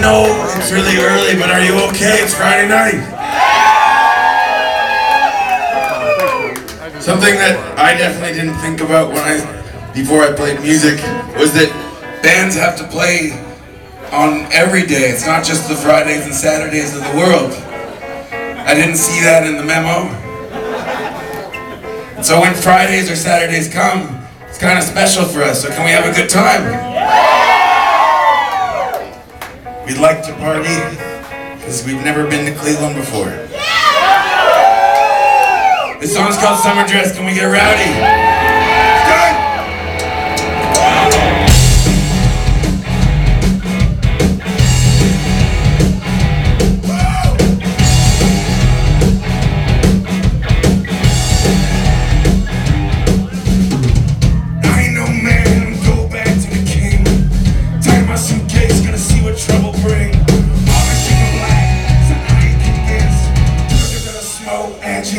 I know it's really early, but are you okay? It's Friday night. Something that I definitely didn't think about when I, before I played music, was that bands have to play on every day. It's not just the Fridays and Saturdays of the world. I didn't see that in the memo. So when Fridays or Saturdays come, it's kind of special for us. So can we have a good time? We'd like to party because we've never been to Cleveland before. This song's called Summer Dress. Can we get rowdy?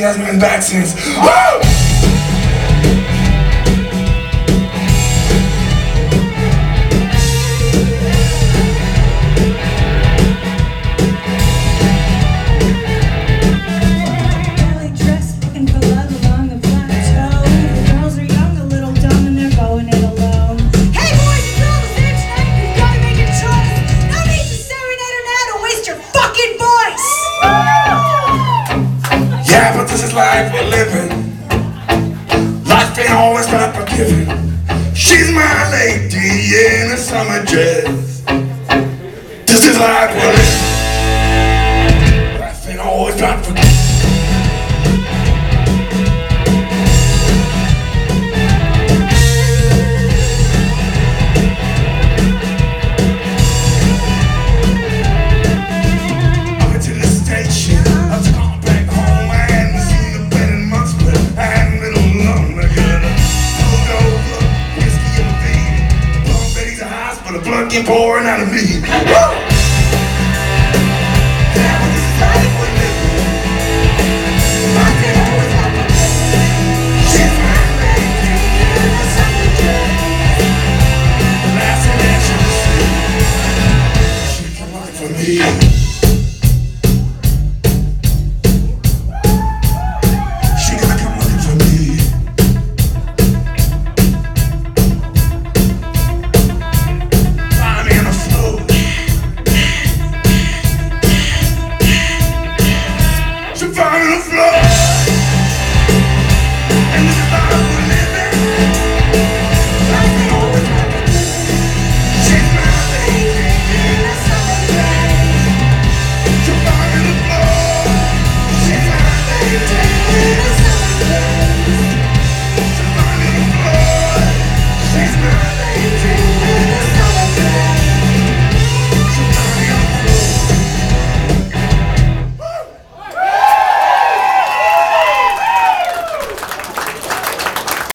Hasn't been back since. Woo! Always about forgiving. She's my lady in a summer dress. This is life we're living. Life ain't always about forgiving. Keep pouring out of me. Woo!